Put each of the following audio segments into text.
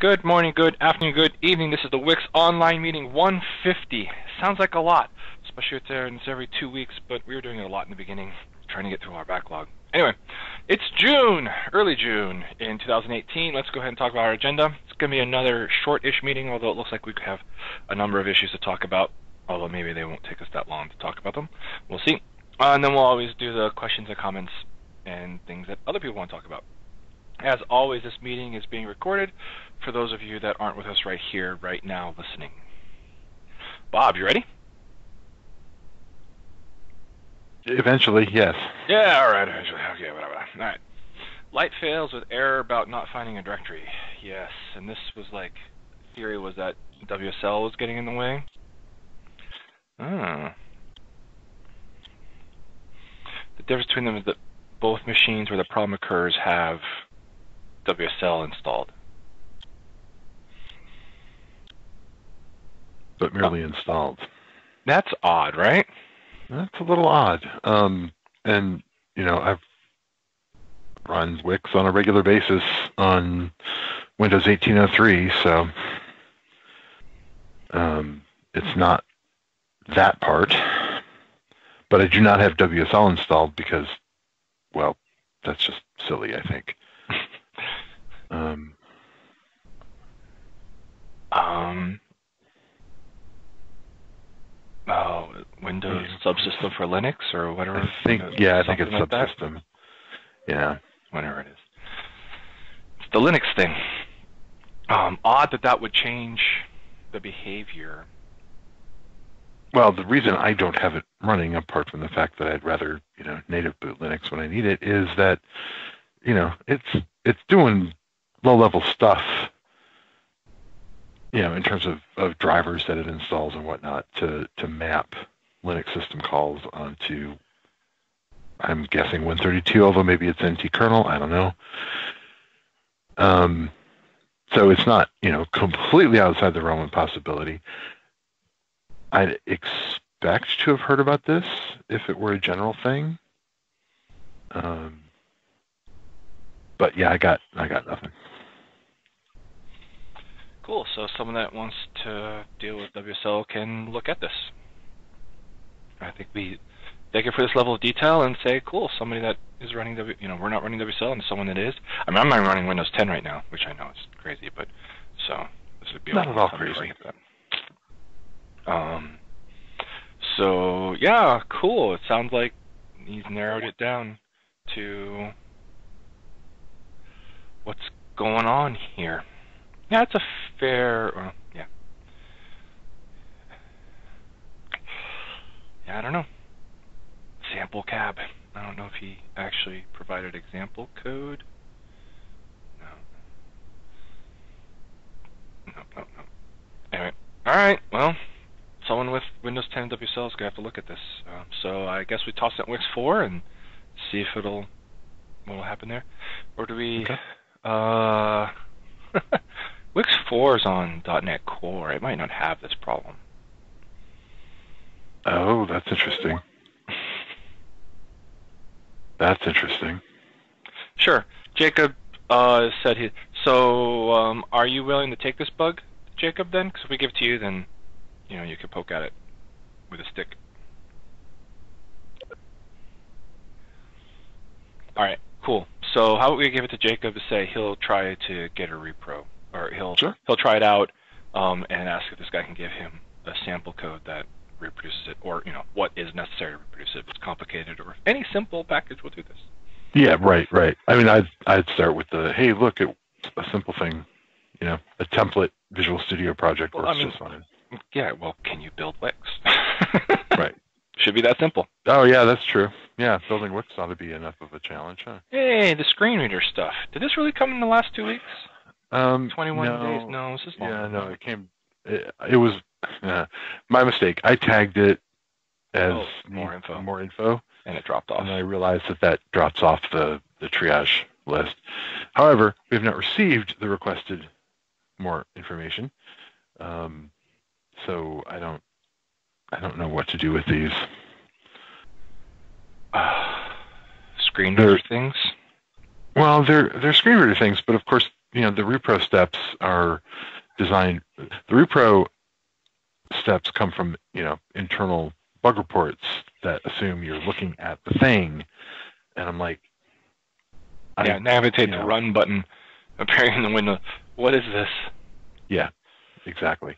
Good morning, good afternoon, good evening. This is the Wix online meeting 150. Sounds like a lot, especially if it's every two weeks, but we were doing it a lot in the beginning, trying to get through our backlog. Anyway, it's June, early June in 2018. Let's go ahead and talk about our agenda. It's going to be another short-ish meeting, although it looks like we have a number of issues to talk about, although maybe they won't take us that long to talk about them. We'll see. Uh, and then we'll always do the questions and comments and things that other people want to talk about. As always, this meeting is being recorded for those of you that aren't with us right here, right now, listening. Bob, you ready? Eventually, yes. Yeah, all right. Eventually. Okay, whatever. All right. Light fails with error about not finding a directory. Yes, and this was like, theory was that WSL was getting in the way. Ah. The difference between them is that both machines where the problem occurs have WSL installed. But merely oh. installed. That's odd, right? That's a little odd. Um, and, you know, I've run Wix on a regular basis on Windows 1803, so um, it's not that part. But I do not have WSL installed because, well, that's just silly, I think. Um, um, oh, Windows subsystem for Linux or whatever. I think, Windows, yeah, I think it's like subsystem. That? Yeah, whatever it is. It's the Linux thing. Um, odd that that would change the behavior. Well, the reason I don't have it running, apart from the fact that I'd rather, you know, native boot Linux when I need it, is that, you know, it's it's doing low level stuff, you know, in terms of, of drivers that it installs and whatnot to, to map Linux system calls onto, I'm guessing Win32, although maybe it's NT kernel, I don't know. Um, so it's not, you know, completely outside the realm of possibility. I'd expect to have heard about this if it were a general thing. Um, but yeah, I got I got nothing. Cool. So someone that wants to deal with WSL can look at this. I think we thank you for this level of detail and say, cool, somebody that is running W, you know, we're not running WSL, and someone that is. I mean, I'm not running Windows 10 right now, which I know is crazy, but so this would be not at all crazy. Um. So yeah, cool. It sounds like he's narrowed it down to what's going on here. Yeah, it's a fair. Well, yeah. Yeah, I don't know. Sample cab. I don't know if he actually provided example code. No. No, no, no. Anyway, all right. Well, someone with Windows 10 WSL is gonna have to look at this. Um, so I guess we toss it Wix 4 and see if it'll what'll happen there, or do we? Okay. Uh. Wix 4 is on .NET Core. It might not have this problem. Oh, that's interesting. That's interesting. Sure. Jacob uh, said he. So, um, are you willing to take this bug, Jacob? Then, because if we give it to you, then you know you can poke at it with a stick. All right, cool. So, how about we give it to Jacob to say he'll try to get a repro or he'll sure. he'll try it out um, and ask if this guy can give him a sample code that reproduces it, or you know what is necessary to reproduce it. If it's complicated, or any simple package will do this. Yeah, right, right. I mean, I'd I'd start with the hey, look, at a simple thing, you know, a template Visual Studio project well, works I mean, just fine. Yeah, well, can you build Wix? right. Should be that simple. Oh yeah, that's true. Yeah, building Wix ought to be enough of a challenge, huh? Hey, the screen reader stuff. Did this really come in the last two weeks? Um, 21 no, days. No, this is long. Yeah, no, it came. It, it was uh, my mistake. I tagged it as oh, more info. More info, and it dropped off. And I realized that that drops off the the triage list. However, we have not received the requested more information, um, so I don't I don't know what to do with these. Uh, screen reader things. Well, they're they're screen reader things, but of course you know the repro steps are designed. The repro steps come from you know internal bug reports that assume you're looking at the thing, and I'm like, yeah, I, navigate you the know. run button appearing in the window. What is this? Yeah, exactly.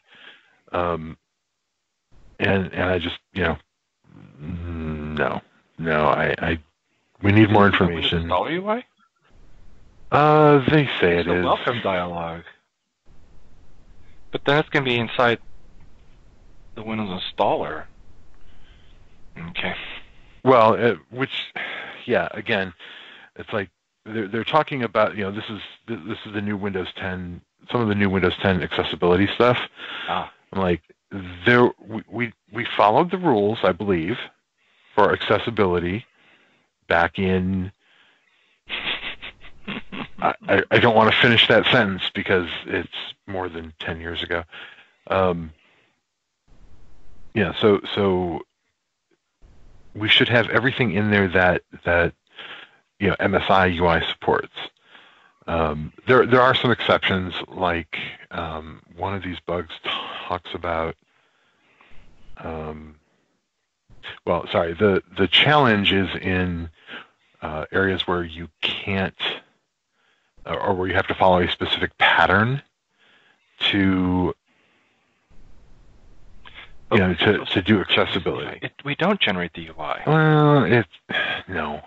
Um, and and I just you know, no, no, I, I we need more information. Installer UI? Uh, they say It's it a is. welcome dialog. But that's going to be inside the Windows installer. Okay. Well, it, which, yeah, again, it's like they're they're talking about you know this is this is the new Windows 10, some of the new Windows 10 accessibility stuff. Ah. I'm like there we we, we followed the rules, I believe, for accessibility back in. I, I, don't want to finish that sentence because it's more than 10 years ago. Um, yeah, so so we should have everything in there that that you know MSI UI supports. Um, there there are some exceptions, like um, one of these bugs talks about. Um, well, sorry. the The challenge is in uh, areas where you can't, or where you have to follow a specific pattern to, you know, to, to do accessibility. It, we don't generate the UI. Well, it's no.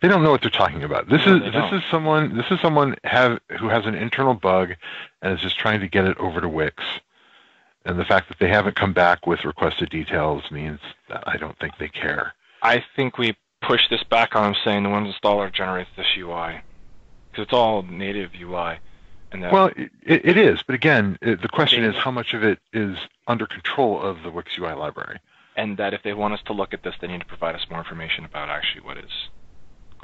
They don't know what they're talking about. This No, is this don't. is someone this is someone have who has an internal bug and is just trying to get it over to Wix. And the fact that they haven't come back with requested details means that I don't think they care. I think we push this back on them saying the Windows installer generates this UI. Because it's all native UI. Well, it, it is, but again, it, the question They- is how much of it is under control of the Wix UI library. and that if they want us to look at this, they need to provide us more information about actually what is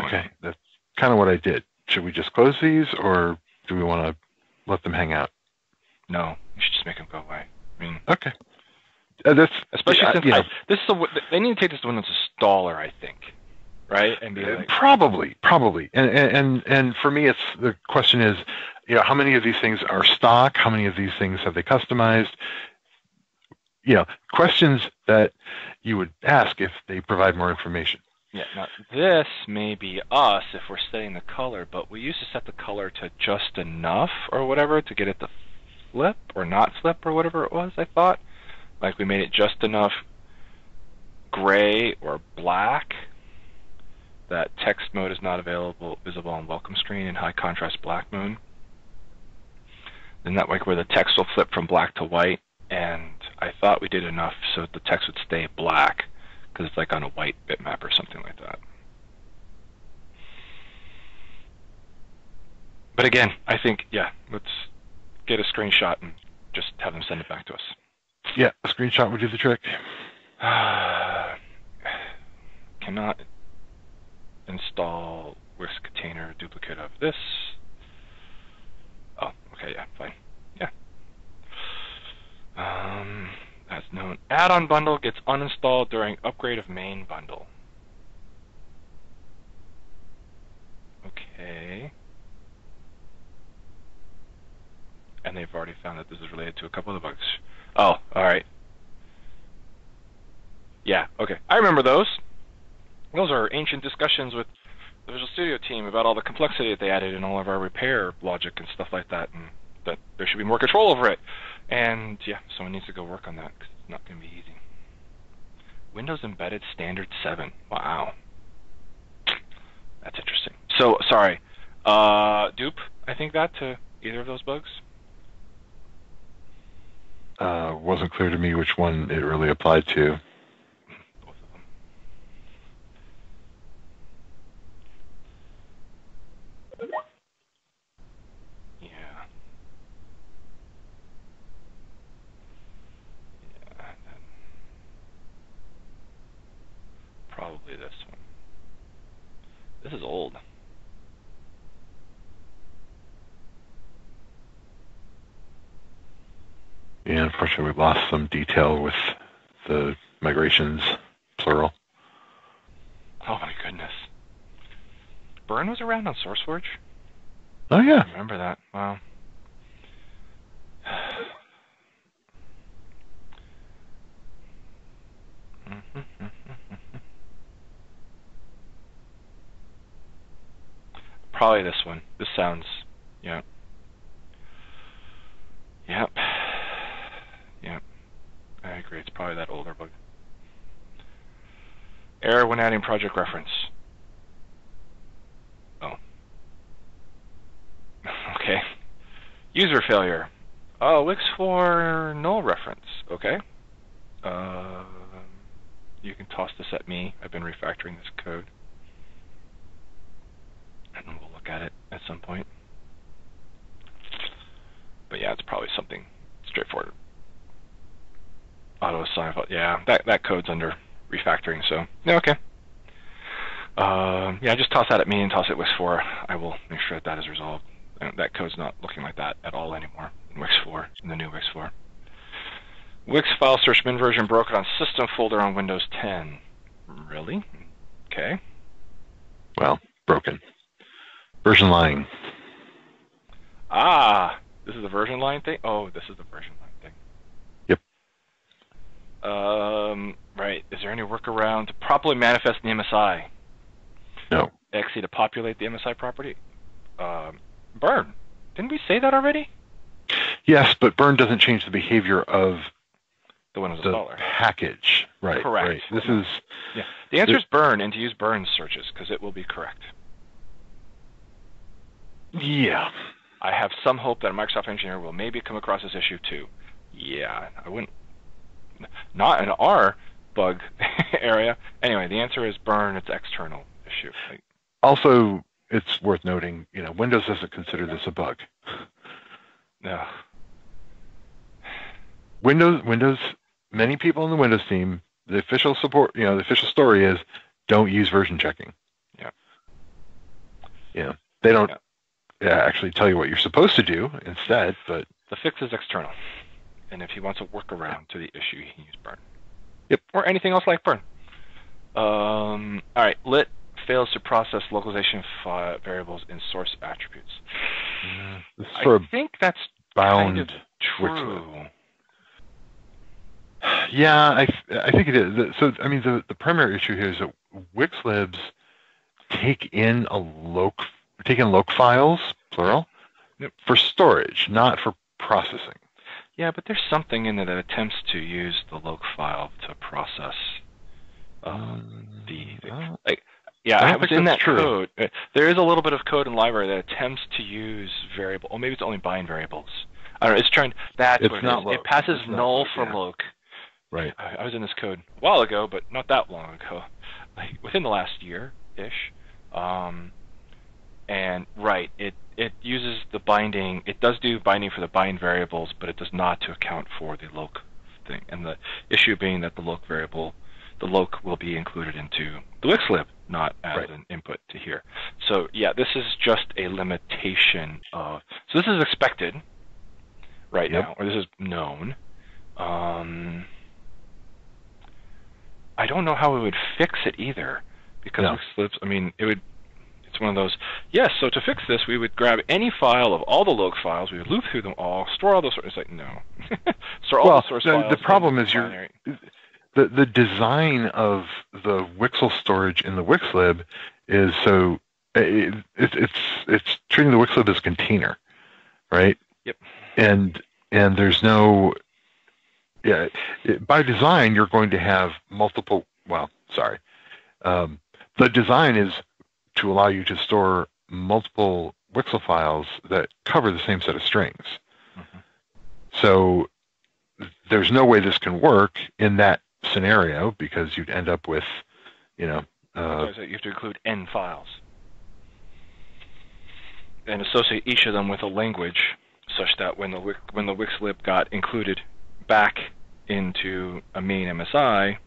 Okay, on. that's kind of what I did. Should we just close these, or do we want to let them hang out? No, you should just make them go away. I mean, Okay, uh, that's especially yeah, since you know, I, this is a, they need to take this one to Windows staller, I think, right? And be Uh, like, Probably, probably, and and and and for me, it's the question is, you know, how many of these things are stock? How many of these things have they customized? You know, questions that you would ask if they provide more information. yeah, now this may be us if we're setting the color, but we used to set the color to just enough or whatever to get it to flip or not flip or whatever it was. I thought, like we made it just enough gray or black that text mode is not available visible on welcome screen in high contrast black mode. Then that way where the text will flip from black to white and I thought we did enough so that the text would stay black because it's like on a white bitmap or something like that. But again, I think yeah, let's get a screenshot and just have them send it back to us. Yeah, a screenshot would do the trick. Cannot install Wix container duplicate of this. Oh, okay, yeah, fine. Yeah. Um, as known, add-on bundle gets uninstalled during upgrade of main bundle. Okay. And they've already found that this is related to a couple of the bugs. Oh, alright. Yeah, okay. I remember those. Those are ancient discussions with the Visual Studio team about all the complexity that they added in all of our repair logic and stuff like that, and that there should be more control over it. And yeah, someone needs to go work on that because it's not going to be easy. Windows Embedded Standard 7. Wow. That's interesting. So, sorry. Uh, dupe, I think that to either of those bugs? Uh, wasn't clear to me which one it really applied to. Both of them. Yeah. Yeah. and then Probably this one. This is old. Yeah, unfortunately, we lost some detail with the migrations, plural. Oh my goodness. Burn was around on SourceForge? Oh yeah. Remember that? Wow. Probably this one. This sounds, yeah. Yep. Yep. I agree. It's probably that older bug. Error when adding project reference. Oh. okay. User failure. Oh, Wix for null reference. Okay. Uh, you can toss this at me. I've been refactoring this code. And we'll look at it at some point. But yeah, it's probably something straightforward. Auto assign. Yeah, that that code's under refactoring. So yeah, okay. Uh, yeah, just toss that at me and toss it Wix 4. I will make sure that that is resolved. That code's not looking like that at all anymore in Wix 4, in the new Wix 4. Wix file search min version broken on system folder on Windows 10. Really? Okay. Well, broken. Version line. Ah, this is the version line thing? Oh, this is the version line thing. Yep. Um, right. Is there any workaround to properly manifest the MSI? No. Exe to populate the MSI property? Um, burn. Didn't we say that already? Yes, but burn doesn't change the behavior of The Windows the installer. package. Right. Correct. Right. This is Yeah. The answer is burn and to use burn searches because it will be correct. Yeah. I have some hope that a Microsoft engineer will maybe come across this issue too. Yeah, I wouldn't. Not an R bug area. Anyway, the answer is burn. It's external issue. Also, it's worth noting, you know, Windows doesn't consider this a bug. no. Windows Windows many people in the Windows team, the official support, you know, the official story is don't use version checking. Yeah. Yeah. they don't Yeah. Yeah, actually tell you what you're supposed to do instead, but The fix is external. And if he wants a workaround to the issue, he can use burn. Yep. Or anything else like burn. Um, all right. Lit fails to process localization fi- variables in source attributes. I think that's bound kind of true. Yeah, I, I think it is. So, I mean, the, the primary issue here is that Wix libs take in a loc, take in loc files, plural, Yep. for storage, not for processing. Yeah, but there's something in there that attempts to use the loc file to process um, the, the Uh, Yeah, I I was in that true. code. Uh, There is a little bit of code in library that attempts to use variable, or maybe it's only bind variables. I don't know. It's trying. That's It's it not loc. It passes It's null for yeah. loc. right. I, I was in this code a while ago, but not that long ago, like within the last year ish. Um, and right, it it uses the binding. It does do binding for the bind variables, but it does not to account for the loc thing. And the issue being that the loc variable, the loc will be included into the Wixlib, not as Right. an input to here. So yeah, this is just a limitation of. So this is expected right Yep. now, or this is known. Um, I don't know how we would fix it either, because No. Wix libs. I mean, it would. It's one of those. Yes. So to fix this, we would grab any file of all the loc files. We would loop through them all, store all those. It's like no, store all Well, the source the- the files. in problem is you're- The the design of the Wixel storage in the Wixlib is so it, it's it's it's treating the Wixlib as a container, right? Yep. And and there's no yeah it, by design you're going to have multiple. Well, sorry, um, the design is to allow you to store multiple Wixel files that cover the same set of strings. Mhm. So there's no way this can work in that scenario because you'd end up with, you know, uh, So you have to include n files and associate each of them with a language, such that when the when the Wixlib got included back into a main MSI,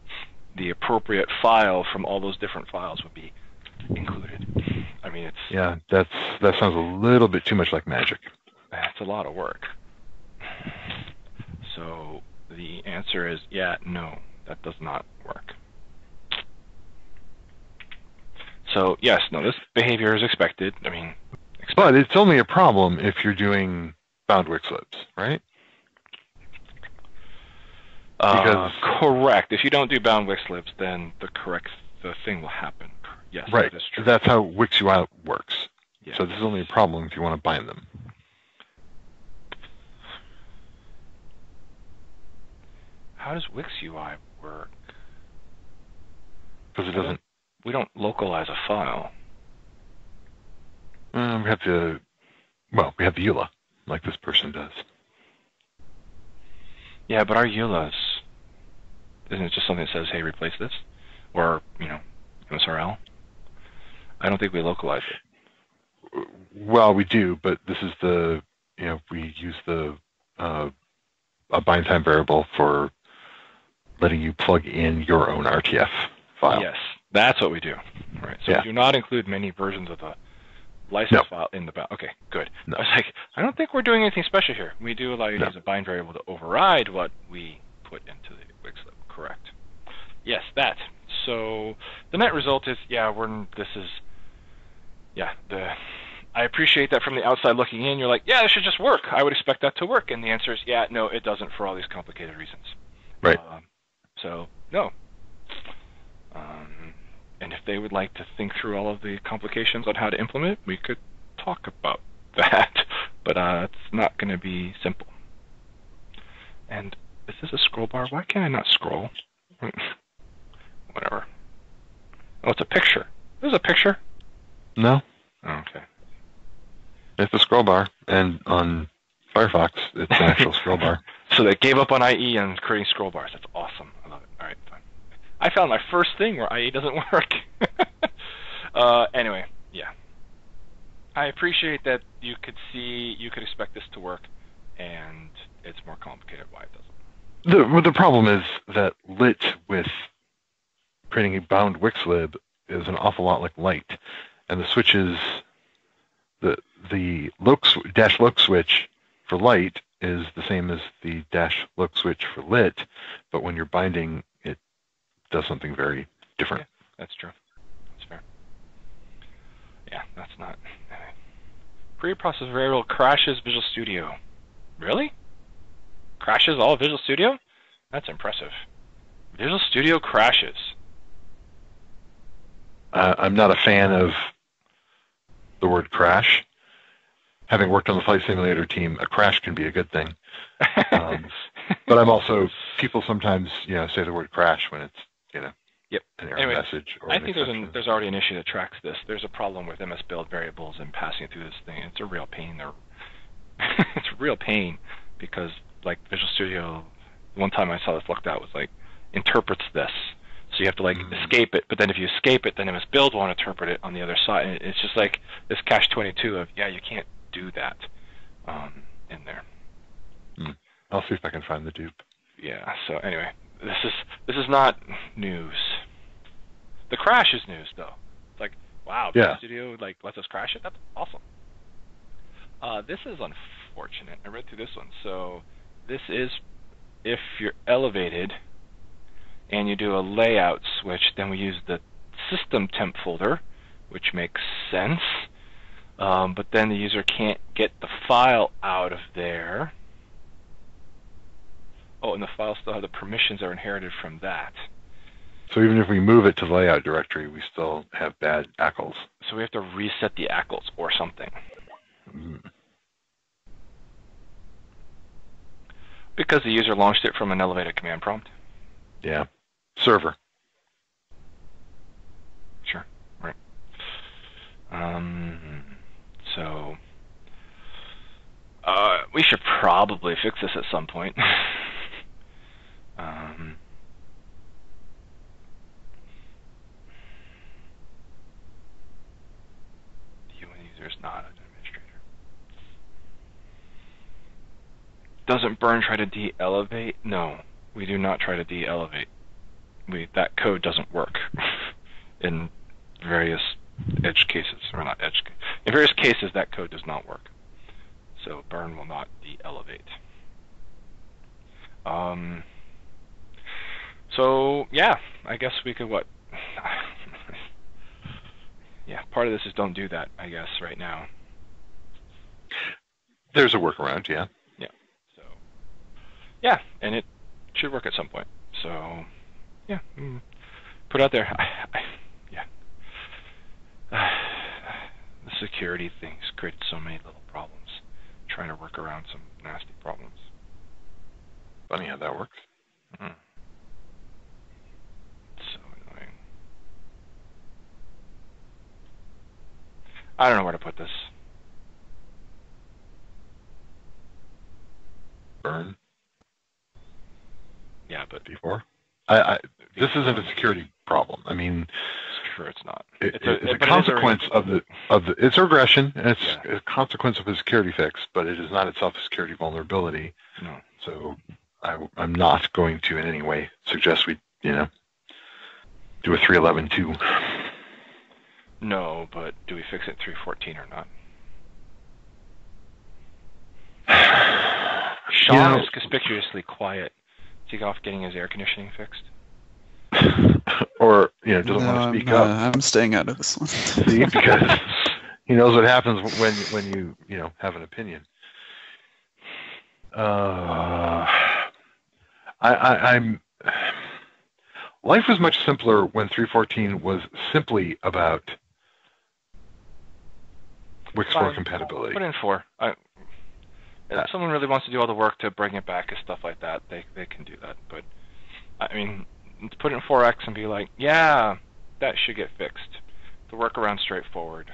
the appropriate file from all those different files would be included. I mean, it's yeah, that's that sounds a little bit too much like magic. that's a lot of work. So the answer is yeah, no, that does not work. So yes, no, this behavior is expected. I mean, But it's only a problem if you're doing bound Wix libs, right? Uh, Because- correct. If you don't do bound Wix libs, then the correct the thing will happen. Yes, right. that is true. That's how Wix UI works. Yes. So this is only a problem if you want to bind them. How does Wix UI work? Because it doesn't. We don't localize a file. Um, we have to. Well, we have the EULA, like this person does. Yeah, but our EULAs isn't it just something that says, "Hey, replace this," or you know, MSRL? I don't think we localize it. Well, we do, but this is the. You know, we use the uh, a bind time variable for letting you plug in your own RTF file. Yes, that's what we do. Right. So Yeah. we do not include many versions of the license No. file in the bound. Okay, good. No. I was like, I don't think we're doing anything special here. We do allow you to No. use a bind variable to override what we put into the Wixlib. Correct. Yes, that. So the net result is, yeah, we're this is, yeah, the. I appreciate that from the outside looking in, you're like, yeah, it should just work. I would expect that to work, and the answer is, yeah, no, it doesn't for all these complicated reasons. Right. Um, so no. Um, and if they would like to think through all of the complications on how to implement, we could talk about that. But uh, it's not going to be simple. And is this a scroll bar? Why can't I not scroll? Whatever. Oh, it's a picture. There's a picture. No, Oh, okay. it's a scroll bar, and on Firefox, it's an actual scroll bar. So they gave up on IE and creating scroll bars. That's awesome. I love it. All right, fine. I found my first thing where IE doesn't work. uh, anyway, yeah. I appreciate that you could see, you could expect this to work, and it's more complicated why it doesn't. The the problem is that lit with creating a bound Wixlib is an awful lot like light, and the switches, the the sw- dash look switch for light is the same as the dash look switch for lit, but when you're binding, it does something very different. That's true. That's fair. Yeah, that's not. Preprocessor variable crashes Visual Studio. Really? Crashes all Visual Studio? That's impressive. Visual Studio crashes. Uh, I'm not a fan of the word crash. Having worked on the flight simulator team, a crash can be a good thing. Um, But I'm also people sometimes you know say the word crash when it's you know Yep. an error Anyway, message or I think there's, an, there's already an issue that tracks this. There's a problem with MS build variables and passing through this thing. It's a real pain. It's a real pain because like Visual Studio, one time I saw this looked at was like interprets this. So you have to like Mhm. escape it, but then if you escape it, then MS build won't interpret it on the other side. And it's just like this catch 22 of yeah, you can't do that um, in there. I'll see if I can find the dupe. Yeah. So anyway, this is this is not news. The crash is news, though. It's like, wow, Yeah. Studio like lets us crash it. That's awesome. Uh, this is unfortunate. I read through this one. So this is if you're elevated and you do a layout switch, then we use the system temp folder, which makes sense. Um, but then the user can't get the file out of there. Oh, and the file still have the permissions are inherited from that. So even if we move it to the layout directory, we still have bad ACLs. So we have to reset the ACLs or something. Mm. Because the user launched it from an elevated command prompt. Yeah, server. Sure, right. Um, so uh, we should probably fix this at some point. um, human user is not an administrator. Doesn't burn try to de-elevate? No, we do not try to de-elevate. We that code doesn't work in various edge cases, or not edge. In various cases, that code does not work. So burn will not de-elevate. Um. So yeah, I guess we could what? yeah, part of this is don't do that. I guess right now. There's a workaround, yeah. yeah. So, yeah, and it should work at some point. So, yeah, mm, put out there. I, I, yeah, the security things created so many little problems. Trying to work around some nasty problems. Funny how that works. Mm. So annoying. I don't know where to put this. Burn Yeah, but before. I, I this isn't a security problem. I mean, it's true it's not. it, It's a- it's a, but it is a consequence of the of the it's a regression and it's Yeah. a consequence of a security fix, but it is not itself a security vulnerability. No. So I, am not going to in any way suggest we you know do a 311 too. No, but do we fix it 314 or not? Sean You know- is conspicuously quiet. Is he off getting his air conditioning fixed? or you know doesn't No, want to speak I'm, up. uh, I'm staying out of this one. See, because he knows what happens when when you you know have an opinion. Uh, I, I, I'm. Life was much simpler when 314 was simply about Wix4 compatibility. Put in four. I, if Uh, someone really wants to do all the work to bring it back and stuff like that, they they can do that. But I mean, to put it in 4x and be like, yeah, that should get fixed. The workaround's straightforward.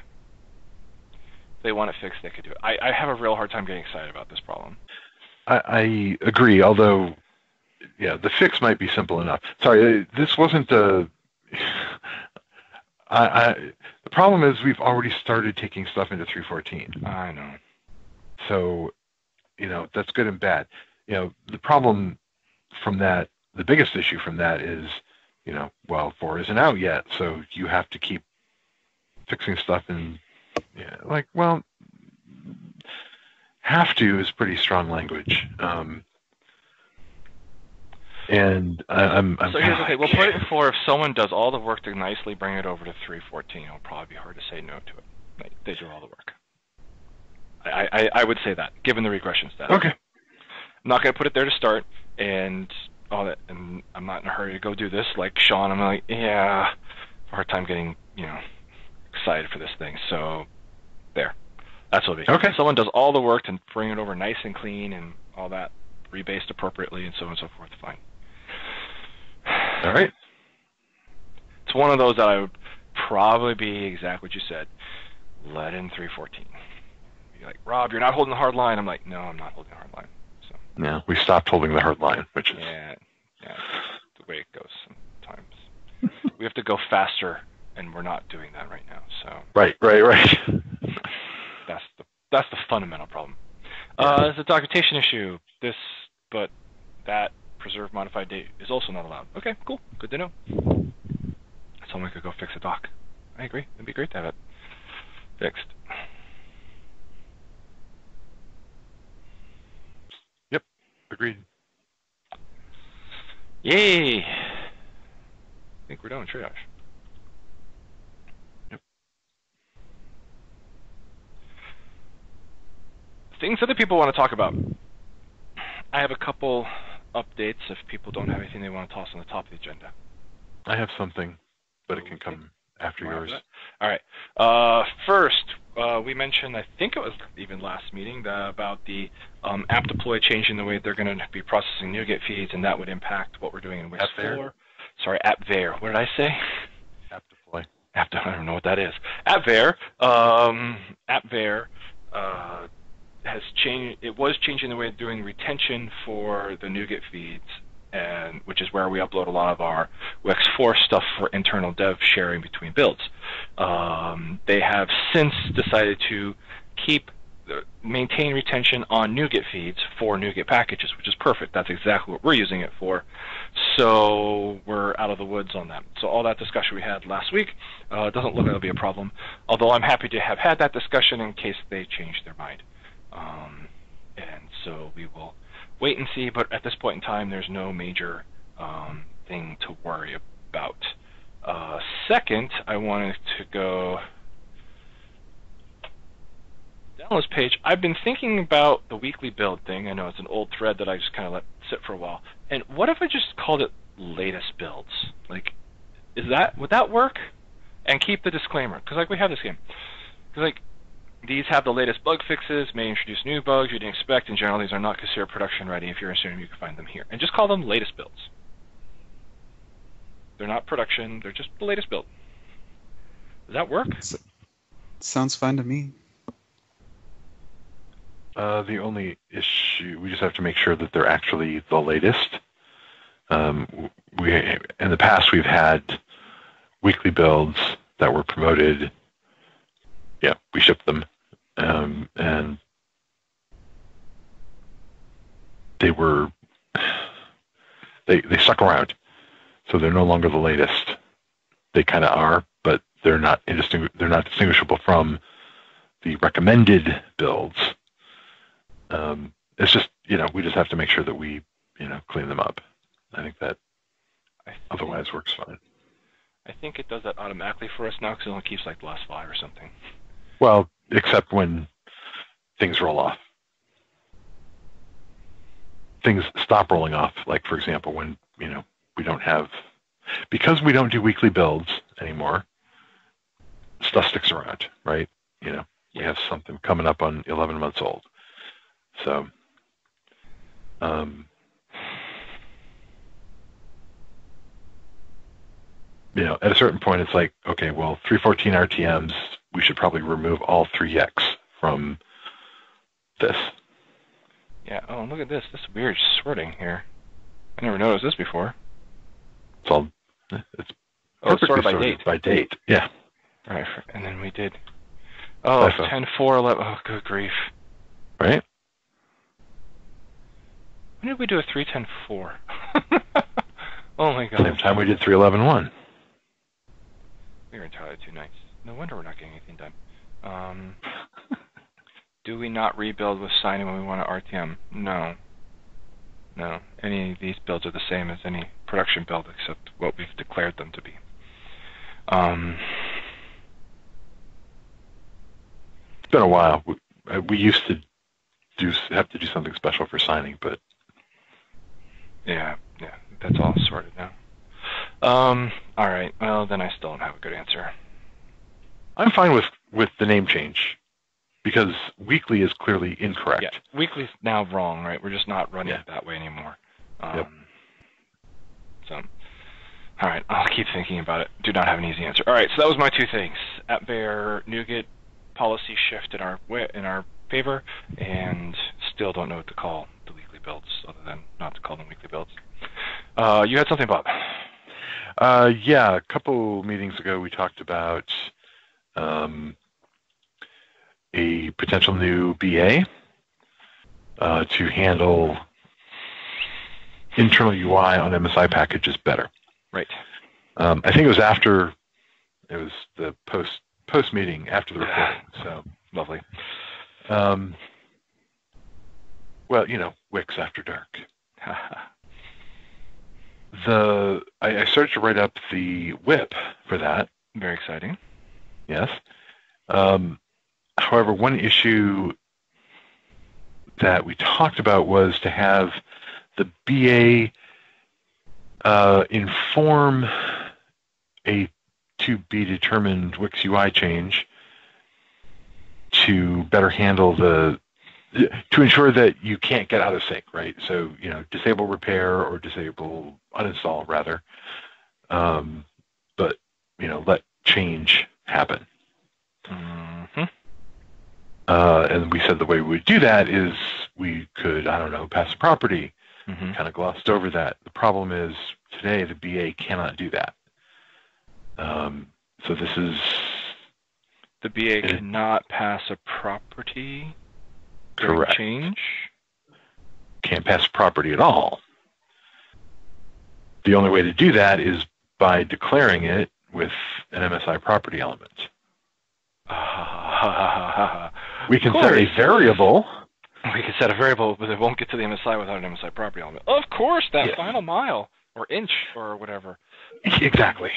If they want it fixed, they could do it. I, I have a real hard time getting excited about this problem. I, I agree, although, yeah, the fix might be simple enough. Sorry, uh, this wasn't a. I, I, the problem is we've already started taking stuff into 314. I know. So, you know, that's good and bad. You know, the problem from that, the biggest issue from that is, you know, well, four isn't out yet, so you have to keep fixing stuff and, yeah, like, well, have to is pretty strong language. Um, and I, I'm, I'm So here's okay. We'll put it in four. If someone does all the work to nicely bring it over to 314, it'll probably be hard to say no to it. They, they do all the work. I, I, I would say that, given the regression status. Okay. I'm not going to put it there to start, and all that. And I'm not in a hurry to go do this. Like Sean, I'm like, yeah, a hard time getting you know excited for this thing. So there, that's what be. Okay. Someone does all the work to bring it over nice and clean and all that, rebased appropriately, and so on and so forth. Fine. All right. It's one of those that I would probably be exactly what you said. Let in 314. Like, Rob, you're not holding the hard line. I'm like, no, I'm not holding the hard line. So Yeah, we stopped holding the hard line, which is yeah, yeah, the way it goes sometimes. we have to go faster, and we're not doing that right now. So right, right, right. that's the that's the fundamental problem. Uh, there's a documentation issue. This, but that preserve modified date is also not allowed. Okay, cool, good to know. Someone could go fix a doc. I agree. It'd be great to have it fixed. Agreed. Yay! I think we're done with triage. Yep. Things other people want to talk about. I have a couple updates if people don't have anything they want to toss on the top of the agenda. I have something, but it can come after yours. All right. Uh, first, uh, we mentioned, I think it was even last meeting, the, about the um, app deploy changing the way they're going to be processing NuGet feeds, and that would impact what we're doing in Wix? 4. Sorry, AppVeyor. What did I say? App deploy. App, I don't know what that is. AppVeyor. Um, AppVeyor uh, has changed. It was changing the way of doing retention for the NuGet feeds, and which is where we upload a lot of our Wix4 stuff for internal dev sharing between builds. Um, they have since decided to keep maintain retention on NuGet feeds for NuGet packages, which is perfect. That's exactly what we're using it for. So we're out of the woods on that. So all that discussion we had last week uh, doesn't look like it'll be a problem. Although I'm happy to have had that discussion in case they change their mind. Um, and so we will wait and see. But at this point in time, there's no major um, thing to worry about. Uh, second, I wanted to go. Dell downloads page, I've been thinking about the weekly build thing. I know it's an old thread that I just kind of let sit for a while. And what if I just called it latest builds? Like, is that would that work? And keep the disclaimer because like we have this game. Because like these have the latest bug fixes, may introduce new bugs you didn't expect. In general, these are not considered production ready. If you're assuming you can find them here, and just call them latest builds. They're not production. They're just the latest build. Does that work? Sounds fine to me. Uh, the only issue, we just have to make sure that they're actually the latest. Um, we in the past we've had weekly builds that were promoted. Yeah, we shipped them, um, and they were they they stuck around, so they're no longer the latest. They kind of are, but they're not indistingu- they're not distinguishable from the recommended builds. Um, it's just you know we just have to make sure that we you know clean them up. I think that I think, otherwise works fine. I think it does that automatically for us now because it only keeps like the last five or something. Well, except when things roll off. Things stop rolling off. Like for example, when you know we don't have because we don't do weekly builds anymore. Stuff sticks around, right? You know, we have something coming up on 11 months old. So, um, you know, at a certain point, it's like, okay, well, 314 RTMs, we should probably remove all 3X from this. Yeah. Oh, look at this. This weird sorting here. I never noticed this before. It's all, it's Oh, it's sorted by sorted date. By date, yeah. Right. And then we did. Oh, Typo. 10 4 11. Oh, good grief. Right? When did we do a 310 4? oh my god. Same time we did 311.1. We were entirely too nice. No wonder we're not getting anything done. Um, do we not rebuild with signing when we want to RTM? No. No. Any of these builds are the same as any production build except what we've declared them to be. Um, It's been a while. We, uh, we used to do have to do something special for signing, but yeah, yeah, that's all sorted now. Um, all right. Well, then I still don't have a good answer. I'm fine with with the name change because weekly is clearly incorrect. Yeah, weekly's now wrong, right? We're just not running Yeah. it that way anymore. Um, Yep. So, all right, I'll keep thinking about it. Do not have an easy answer. All right, so that was my two things: at Bear NuGet policy shift in our in our favor, and still don't know what to call the weekly builds, other than not to call them weekly builds. Uh, you had something, Bob? Uh, yeah, a couple meetings ago we talked about um, a potential new BA uh, to handle internal UI on MSI packages better. Right. Um, I think it was after it was the post post meeting after the recording. So Lovely. um, well, you know, Wix after dark. The I, I started to write up the WIP for that. Very exciting. Yes. Um, however, one issue that we talked about was to have the BA uh, inform a to be determined Wix UI change to better handle the to ensure that you can't get out of sync, right? So you know, disable repair or disable uninstall rather, um, but you know, let change happen. hmm Uh, and we said the way we would do that is we could, I don't know, pass a property, hmm kind of glossed over that. The problem is today the BA cannot do that. Um, so this is The BA It- cannot pass a property correct. change. Can't pass a property at all. The only way to do that is by declaring it with an MSI property element. Ah. We can set a variable. We can set a variable, but it won't get to the MSI without an MSI property element. Of course, that Yes. final mile or inch or whatever. Exactly.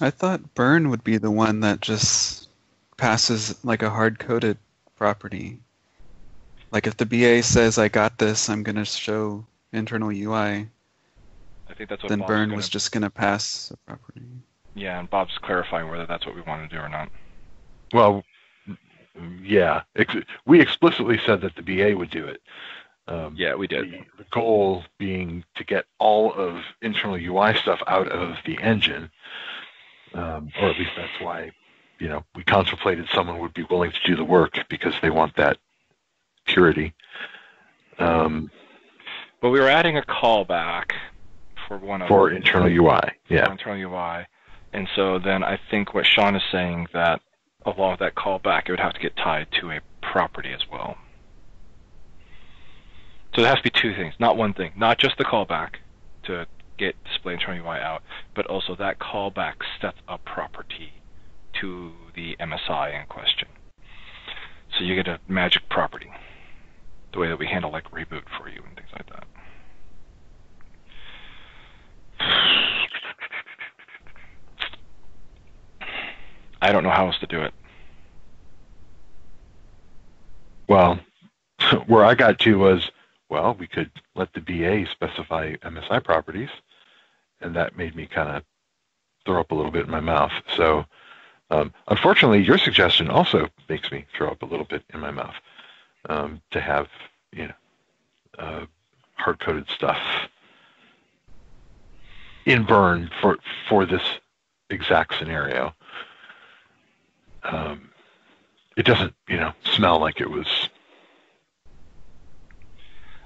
I thought burn would be the one that just passes like a hard coded property. Like if the BA says I got this, I'm gonna show internal UI. I think that's what Then Bob's Burn gonna- was just gonna pass the property. Yeah, and Bob's clarifying whether that's what we want to do or not. Well, yeah. Ex- we explicitly said that the BA would do it. Um, Yeah, we the, the goal being to get all of internal UI stuff out of the engine, um, or at least that's why, you know, we contemplated someone would be willing to do the work because they want that purity. Um, But we were adding a callback for one of for internal UI, yeah. internal UI, and so then I think what Sean is saying that along with that callback, it would have to get tied to a property as well. So there has to be two things, not one thing, not just the callback to get display internal UI out, but also that callback sets a property to the MSI in question. So you get a magic property, the way that we handle like reboot for you and things like that. I don't know how else to do it. Well, where I got to was, well, we could let the BA specify MSI properties, and that made me kind of throw up a little bit in my mouth. So, um, unfortunately, your suggestion also makes me throw up a little bit in my mouth um, to have, you know, uh, hard-coded stuff in burn for for this exact scenario. Um, it doesn't, you know, smell like it was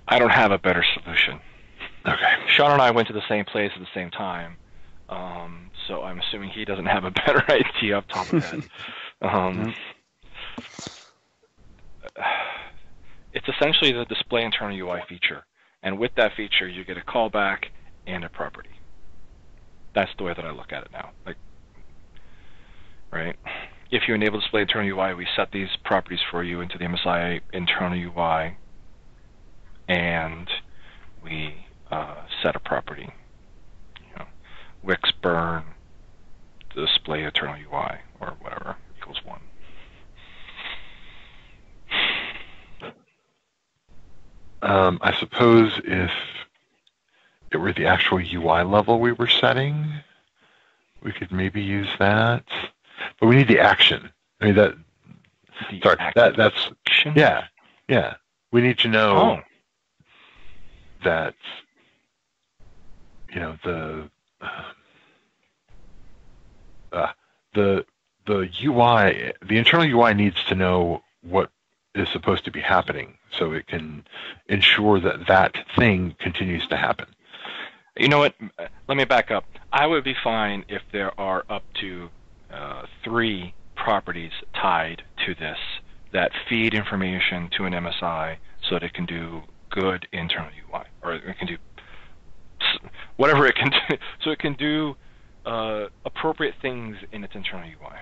I don't have a better solution. okay. Sean and I went to the same place at the same time, um, so I'm assuming he doesn't have a better idea off top of head. Um, it's essentially the display internal UI feature, and with that feature, you get a callback and a property. That's the way that I look at it now. Like, right? If you enable display internal UI, we set these properties for you into the MSI internal UI, and we uh, set a property. You know, Wix burn display internal UI or whatever equals one. Um, I suppose if it were the actual UI level we were setting, we could maybe use that. But we need the action. I mean that. The Sorry, that that's action? yeah, yeah. We need to know Oh, that you know the uh, the the UI the internal UI needs to know what is supposed to be happening so it can ensure that that thing continues to happen. You know what? Let me back up. I would be fine if there are up to uh, three properties tied to this that feed information to an MSI so that it can do good internal UI, or it can do whatever it can do, so it can do uh, appropriate things in its internal UI,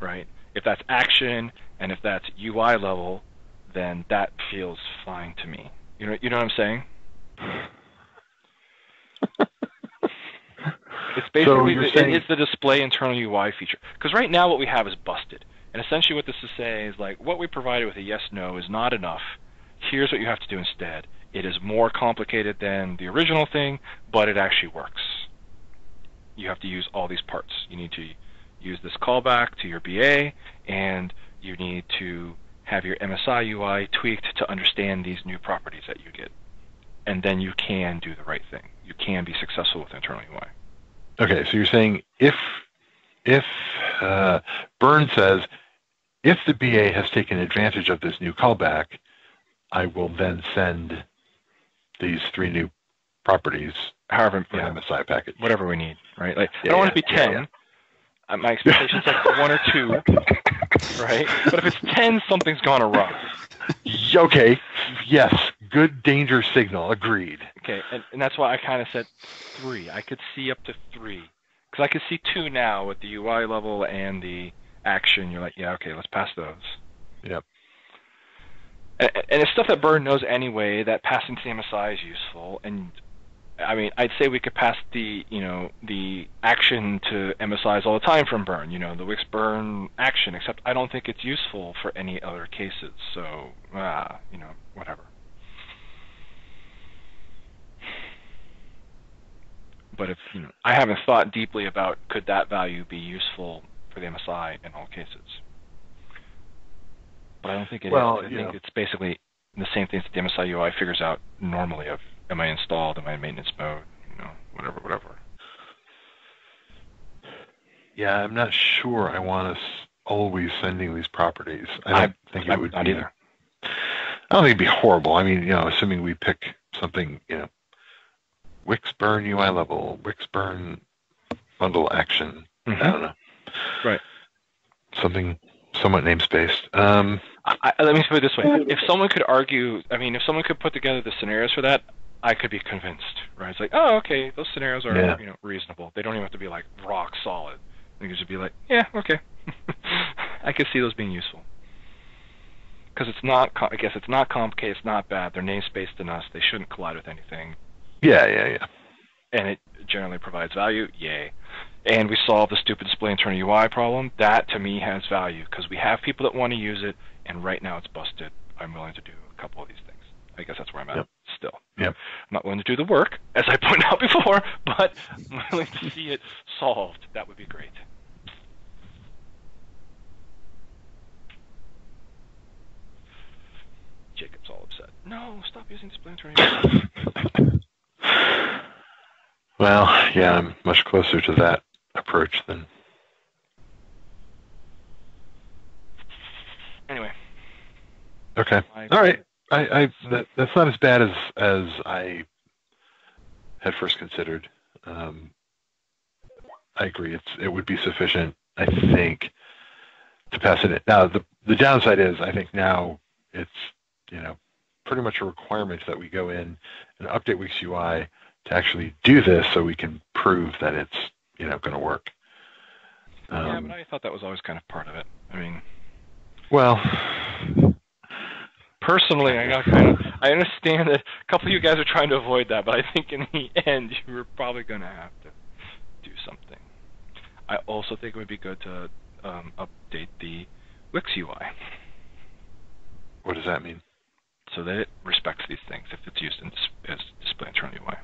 right? If that's action and if that's UI level, then that feels fine to me. You know, you know what I'm saying? It's basically it- saying- it's the display internal UI feature. Because right now what we have is busted. And essentially what this is saying is like what we provided with a yes no is not enough. Here's what you have to do instead. It is more complicated than the original thing, but it actually works. You have to use all these parts. You need to use this callback to your BA and you need to have your MSI UI tweaked to understand these new properties that you get. And then you can do the right thing. You can be successful with internal UI. Okay, so you're saying if if uh, Burn says if the BA has taken advantage of this new callback, I will then send these three new properties However, yeah, MSI package. whatever we need, right? Like Yeah, I don't want to be yeah, ten. Uh, my expectations like one or two, right? But if it's ten, something's gone awry. Okay, yes, good danger signal. Agreed. Okay, and, and that's why I kind of said three. I could see up to three because I could see two now with the UI level and the action. You're like, yeah, okay, let's pass those. Yep. And, and it's stuff that Burn knows anyway. That passing to the MSI is useful, and I mean, I'd say we could pass the, you know, the action to MSIs all the time from burn, you know, the Wix burn action, except I don't think it's useful for any other cases. So, uh, you know, whatever. But if, you know, I haven't thought deeply about could that value be useful for the MSI in all cases. But I don't think it Well, is. I think know. it's basically the same things that the MSI UI figures out normally of am I installed, am I in maintenance mode, you know, whatever, whatever. Yeah, I'm not sure I want us always sending these properties. I don't I- think it I'm would not be. either. I don't think it'd be horrible. I mean, you know, assuming we pick something, you know, Wix burn UI level, Wix burn bundle action. I don't know. Right. Something somewhat namespaced. Um, I, I, let me put it this way: if someone could argue, I mean, if someone could put together the scenarios for that, I could be convinced. Right? It's like, oh, okay, those scenarios are Yeah. you know reasonable. They don't even have to be like rock solid. They could just be like, yeah, okay. I could see those being useful. Because it's not, co- I guess it's not complicated. It's not bad. They're namespaced enough. They shouldn't collide with anything. yeah, yeah, yeah. and it generally provides value, yay. And we solve the stupid display internal UI problem. That to me has value because we have people that want to use it, and right now it's busted. I'm willing to do a couple of these things. I guess that's where I'm at Yep. Still. Yep. I'm not willing to do the work, as I pointed out before, but I'm willing to see it solved. That would be great. Jacob's all upset. No, stop using internal UI. well, yeah, I'm much closer to that approach than. anyway. Okay. All right. I, I that, that's not as bad as as I had first considered. Um, I agree. It's it would be sufficient, I think, to pass it. in. Now the the downside is, I think now it's you know pretty much a requirement that we go in and update Wix UI to actually do this, so we can prove that it's you know going to work. yeah, Um, but I thought that was always kind of part of it. I mean, well, personally, I got kind of. I understand that a couple of you guys are trying to avoid that, but I think in the end, you were probably going to have to do something. I also think it would be good to um, update the Wix UI what does that mean? so that it respects these things if it's used in dis- as display internal UI.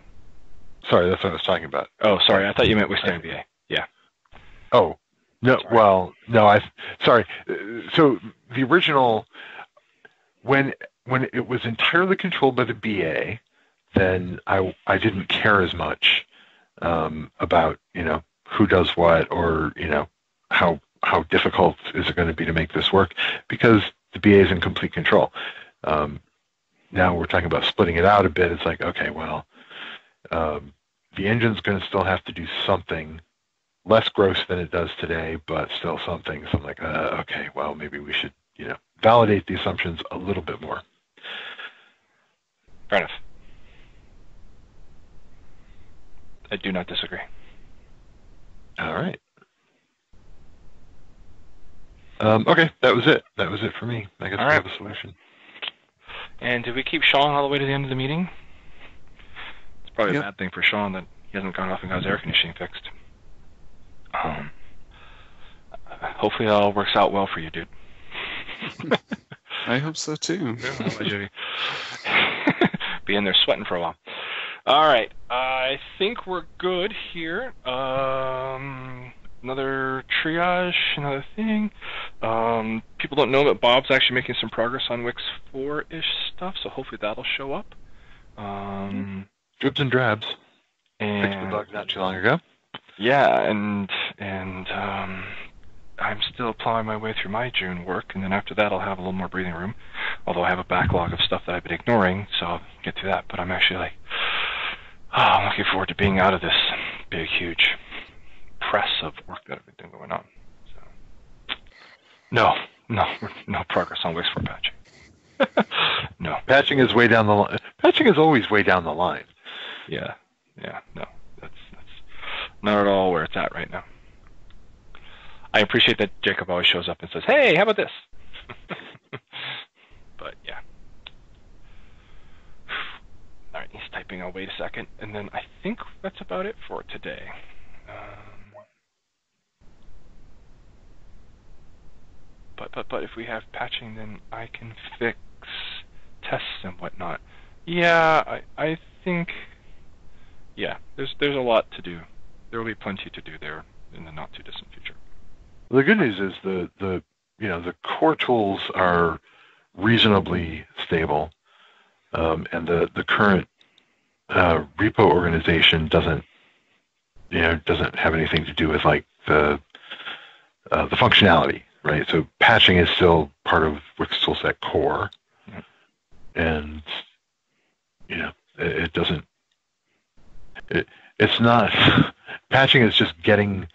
Sorry, that's what I was talking about. Oh, sorry, I thought you meant Wix MBA. Yeah. Oh, no. Sorry. Well, no. I sorry. Uh, So the original, when when it was entirely controlled by the BA, then I I didn't care as much um, about you know who does what or you know how how difficult is it going to be to make this work because the BA is in complete control. Um, now we're talking about splitting it out a bit. It's like okay, well, um, the engine's going to still have to do something less gross than it does today, but still something. So I'm like, uh, okay, well, maybe we should, you know, validate the assumptions a little bit more. Fair enough. I do not disagree. All right. Um, okay, that was it. That was it for me. I guess All we right. have a solution. And did we keep Sean all the way to the end of the meeting? It's probably Yep. a bad thing for Sean that he hasn't gone off and got his air conditioning fixed. Um, hopefully that all works out well for you, dude. I hope so too. Be in there sweating for a while. All right, I think we're good here. Um, another triage, another thing. Um, people don't know that Bob's actually making some progress on Wix 4-ish stuff, so hopefully that'll show up. Um, Dribs and drabs. and Fixed the bug not too long ago. yeah, and and um, I'm still plowing my way through my June work, and then after that I'll have a little more breathing room. Although I have a backlog of stuff that I've been ignoring, so I'll get through that. But I'm actually like, oh, I'm looking forward to being out of this big, huge press of work that I've been doing going on. So, no, no, no progress on Wix for patching. no. Patching is way down the line. Patching is always way down the line. Yeah, yeah, no, that's that's not at all where it's at right now. I appreciate that Jacob always shows up and says, "Hey, how about this?" but yeah. All right, he's typing I'll wait a second, and then I think that's about it for today. Um, but but but if we have patching, then I can fix tests and whatnot. Yeah, I I think yeah, there's there's a lot to do. There will be plenty to do there in the not too distant future. The good news is the the you know the core tools are reasonably stable, um, and the the current uh, repo organization doesn't you know doesn't have anything to do with like the uh, the functionality, right? So patching is still part of Wix Toolset core, and you know it, it doesn't. It, it's not patching is just getting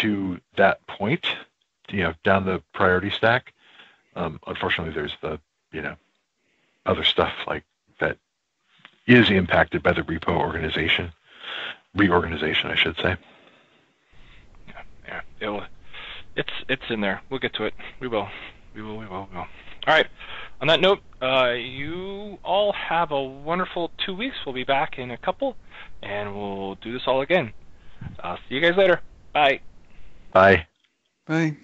to that point, you know, down the priority stack. Um, unfortunately, there's the you know other stuff like that is impacted by the repo organization, reorganization, I should say. Yeah, yeah. It'll, it's it's in there. We'll get to it. We will. We will. We will. We will. All right. On that note, uh, you all have a wonderful two weeks. We'll be back in a couple, and we'll do this all again. I'll see you guys later. Bye. Bye. Bye.